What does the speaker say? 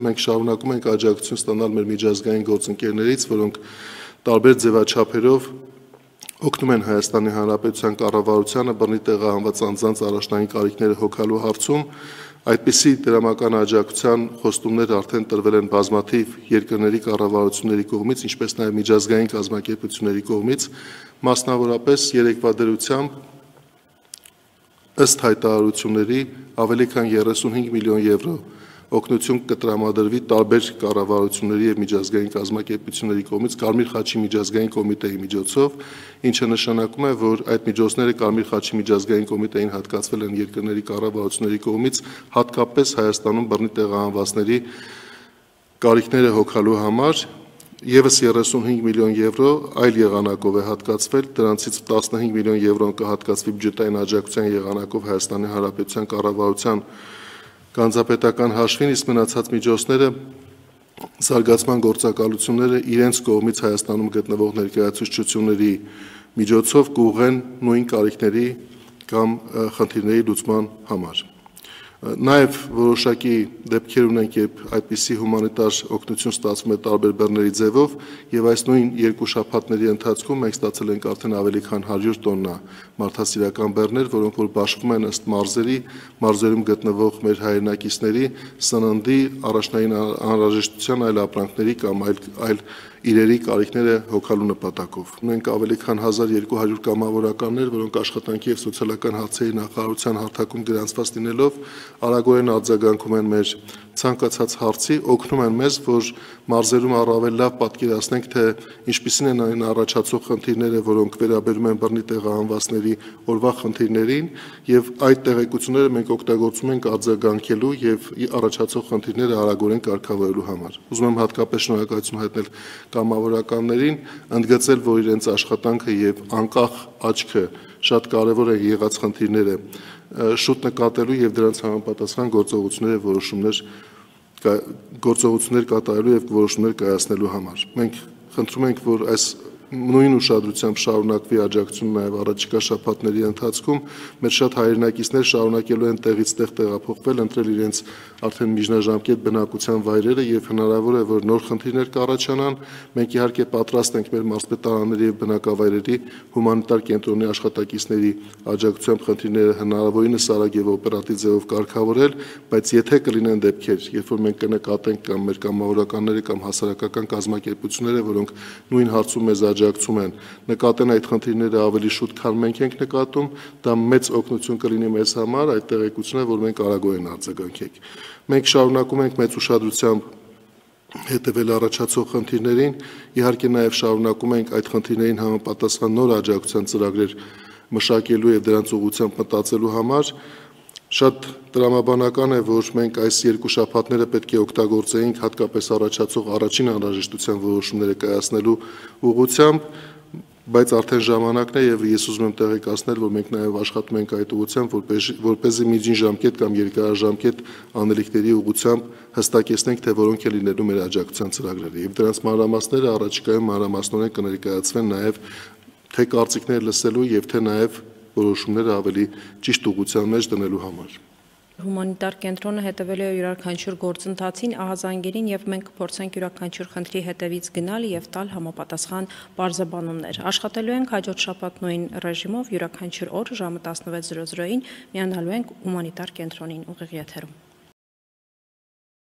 Մենք շարունակում ենք աջակցություն ստանալ մեր միջազգային գործընկերներից, որոնք տարբեր ձևաչափերով օգնում են Հայաստանի Հանրապետության կառավարությանը բռնի տեղահանված անձանց առաջնային կարիքները հոգալու հարցում Այդպիսի դրամական աջակցության խոստումներ արդեն տրվել են բազմաթիվ երկրների կառավարությունների կողմից, ինչպես նաև միջազգային կազմակերպությունների կողմից, մասնավորապես երեկվա դրությամբ ըստ հայտարարությունների ավելի քան 35 միլիոն եվրո օգնություն կտրամադրվի տարբեր կառավարությունների եւ միջազգային կազմակերպությունների կողմից Կարմիր խաչի միջազգային կոմիտեի միջոցով, ինչը նշանակում է, որ այդ միջոցները Կարմիր խաչի միջազգային կոմիտեին հատկացվել են երկրների կառավարությունների կողմից, հատկապես Հայաստանում բռնի տեղահանվածների կարիքները հոգալու համար Եվս 35 միլիոն եվրո այլ եղանակով է հատկացվել, դրանցից 15 միլիոն եվրոն կհատկացվի բյուջետային աջակցության եղանակով Հայաստանի Հանրապետության կառավարության կանզապետական հաշվին, իսկ մնացած միջոցները զարգացման գործակալությունները իրենց կողմից Հայաստանում գտնվող ներկայացուցչությունների միջոցով կուղեն նույն կարիքների կամ խնդիրների լուծման համար։ Նաև որոշակի դեպքեր ունենք, երբ այդպիսի հումանիտար օգնություն ստացվում է տարբեր բեռների ձևով եւ այս նույն երկու շաբաթների ընթացքում մենք ստացել ենք արդեն ավելի քան 100 տոննա մարդասիրական բեռներ, որոնք որ բաշխվում են ըստ մարզերի, մարզերում գտնվող մեր հայրենակիցների սննդի, առաջնային անհրաժեշտության այլ ապրանքների կամ այլ այլ իրերի կարիքները հոգալու նպատակով։ Ունենք ավելի քան 1200 կամավորականներ, որոնք աշխատանքի եւ սոցիալական հարցերի նախարարության հարթակում գրանցված լինելով արագորեն արձագանքում են մեր ցանկացած հարցի օգնում են մեզ, որ մարզերում առավել լավ պատկերացնենք, թե ինչպիսին են այն առաջացող խնդիրները, որոնք վերաբերում են բռնի տեղահանվածների օրվա խնդիրներին, եւ այդ տեղեկությունները մենք օգտագործում ենք արձագանքելու եւ առաջացող խնդիրները արագորեն կարգավորելու համար։ Ուզում եմ հատկապես շնորհակալություն հայտնել կամավորականներին, ընդգծել, որ իրենց աշխատանքը եւ անկախ աչքը շատ կարևոր է եղած խնդիրները շուտ նկատելու եւ դրանց համապատասխան գործողություններ որոշումներ գործողություններ կատարելու եւ որոշումներ կայացնելու համար։ Մենք խնդրում ենք, որ այս նույն ուշադրությամբ շարունակվի աջակցությունը նաև առաջիկա շաբաթների ընթացքում մեր շատ հայրենակիցներ շարունակելու են տեղից տեղ տեղափոխվել, ընտրել իրենց արդեն միջնաժամկետ բնակության վայրերը եւ հնարավոր է որ նոր խնդիրներ կառաջանան։ Մենք իհարկե պատրաստ ենք մեր մարզպետարանների եւ բնակավայրերի հումանիտար կենտրոնի աշխատակիցների աջակցությամբ խնդիրները հնարավորինս արագ եւ օպերատիվ ձևով կարգավորել, բայց եթե կլինեն դեպքեր, երբ որ մենք կնկատենք կամ մեր կամավորականները կամ հասարակական կազմակերպությունները, որոնք նույն հարցում մեզ աջակցում են, նկատեն այդ խնդիրները ավելի շուտ, քան մենք ենք նկատում, դա մեծ օգնություն կլինի մեզ համար այդ տեղեկությունը, որ մենք արագորեն արձագանքենք։ Մենք շարունակում ենք մեծ ուշադրությամբ հետևել առաջացող խնդիրներին, իհարկե նաև շարունակում ենք այդ խնդիրներին համապատասխան նոր աջակցության ծրագրեր մշակելու եւ դրանց ուղղությամբ մտածելու համար Շատ տրամաբանական է, որ մենք այս երկու շաբաթները պետք է օգտագործեինք հատկապես առաջացող առաջին անհրաժեշտության որոշումները կայացնելու ուղղությամբ, բայց արդեն ժամանակն է եւ ես ուզում եմ տեղեկացնել, որ մենք նաեւ աշխատում ենք այդ ուղղությամբ, որպեսզի միջին ժամկետ կամ երկարաժամկետ անելիքների ուղղությամբ հստակեցնենք, թե որոնք են լինելու մեր աջակցության ծրագրերը եւ դրանց մանրամասները առաջիկայում մանրամասնորեն կներկայացվեն նաեւ թե կարծիքներ լսելու եւ թե նաեւ որոշումները ավելի ճիշտ ուղղության մեջ դնելու համար։ Հումանիտար կենտրոնը հետևելու է յուրաքանչյուր գործընթացին, ահազանգերին եւ մենք կփորձենք յուրաքանչյուր խնդրի հետևից գնալ եւ տալ համապատասխան բարձաբանումներ։ Աշխատելու ենք հաջորդ շաբաթ նույն ռեժիմով յուրաքանչյուր օր ժամը 16:00-ին միանալու ենք հումանիտար կենտրոնին ուղիղ եթերում։